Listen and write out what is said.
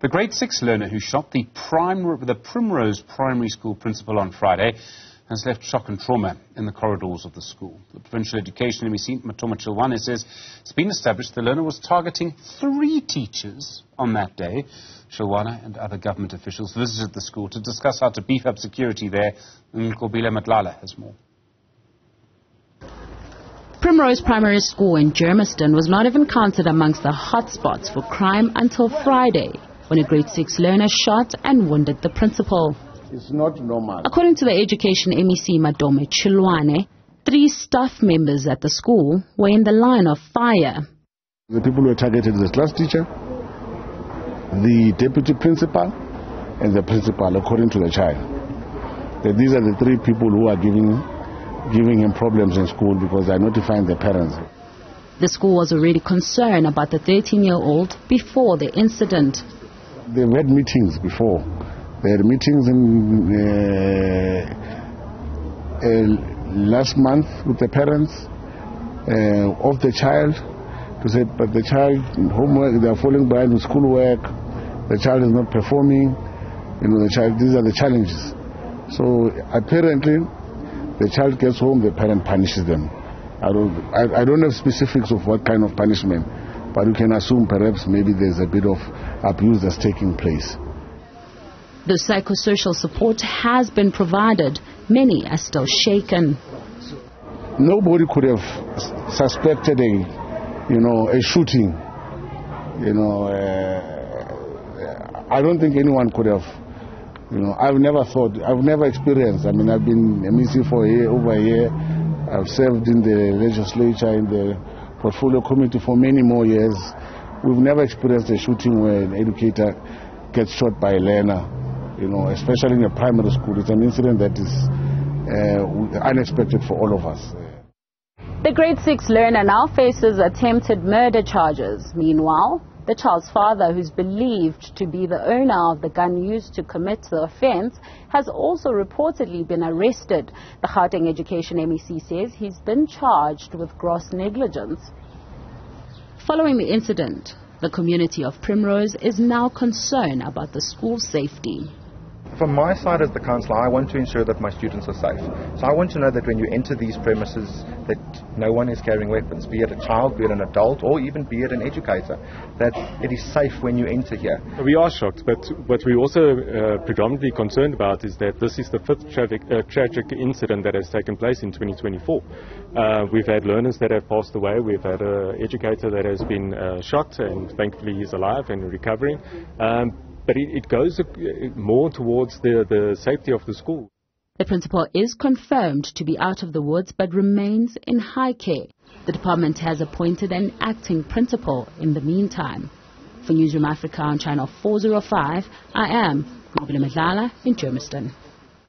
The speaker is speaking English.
The grade 6 learner who shot the, the Primrose Primary School principal on Friday has left shock and trauma in the corridors of the school. The Provincial Education MEC, Matome Chiloane, says it's been established the learner was targeting three teachers on that day. Chiloane and other government officials visited the school to discuss how to beef up security there. Nqobile Madlala has more. Primrose Primary School in Germiston was not even counted amongst the hotspots for crime until Friday when a grade 6 learner shot and wounded the principal. It's not normal. According to the Education MEC Matome Chiloane, three staff members at the school were in the line of fire. The people who were targeted the class teacher, the deputy principal, and the principal, according to the child. That these are the three people who are giving, giving him problems in school because they're notifying the parents. The school was already concerned about the 13 year old before the incident they've had meetings before. They had meetings in uh, uh, last month with the parents uh, of the child to say, but the child homework they are falling behind with schoolwork. The child is not performing. You know, the child. These are the challenges. So apparently, the child gets home, the parent punishes them. I don't, I, I don't have specifics of what kind of punishment but you can assume perhaps maybe there's a bit of abuse that's taking place. The psychosocial support has been provided. Many are still shaken. Nobody could have suspected a, you know, a shooting. You know, uh, I don't think anyone could have. You know, I've never thought, I've never experienced. I mean, I've been MEC for a year, over a year. I've served in the legislature, in the portfolio committee for many more years. We've never experienced a shooting where an educator gets shot by a learner, you know, especially in a primary school. It's an incident that is uh, unexpected for all of us. The grade 6 learner now faces attempted murder charges. Meanwhile, the child's father, who's believed to be the owner of the gun used to commit the offense, has also reportedly been arrested. The Gauteng Education MEC says he's been charged with gross negligence. Following the incident, the community of Primrose is now concerned about the school's safety from my side as the councillor, I want to ensure that my students are safe. So I want to know that when you enter these premises, that no one is carrying weapons, be it a child, be it an adult, or even be it an educator, that it is safe when you enter here. We are shocked, but what we're also uh, predominantly concerned about is that this is the fifth tragic, uh, tragic incident that has taken place in 2024. Uh, we've had learners that have passed away, we've had an educator that has been uh, shot, and thankfully he's alive and recovering. Um, but it, it goes more towards the, the safety of the school. The principal is confirmed to be out of the woods but remains in high care. The department has appointed an acting principal in the meantime. For Newzroom Afrika on Channel 405, I am Nqobile Madlala in Germiston.